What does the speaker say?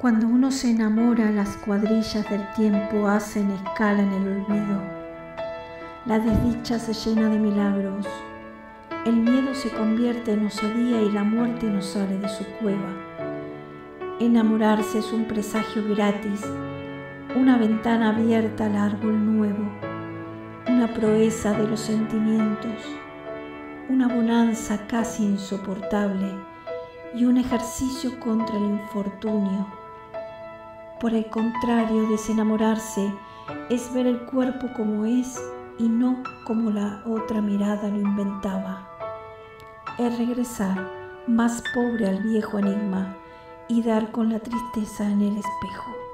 Cuando uno se enamora, las cuadrillas del tiempo hacen escala en el olvido. La desdicha se llena de milagros. El miedo se convierte en osadía y la muerte no sale de su cueva. Enamorarse es un presagio gratis, una ventana abierta al árbol nuevo, una proeza de los sentimientos, una bonanza casi insoportable y un ejercicio contra el infortunio por el contrario, desenamorarse es ver el cuerpo como es y no como la otra mirada lo inventaba. Es regresar más pobre al viejo enigma y dar con la tristeza en el espejo.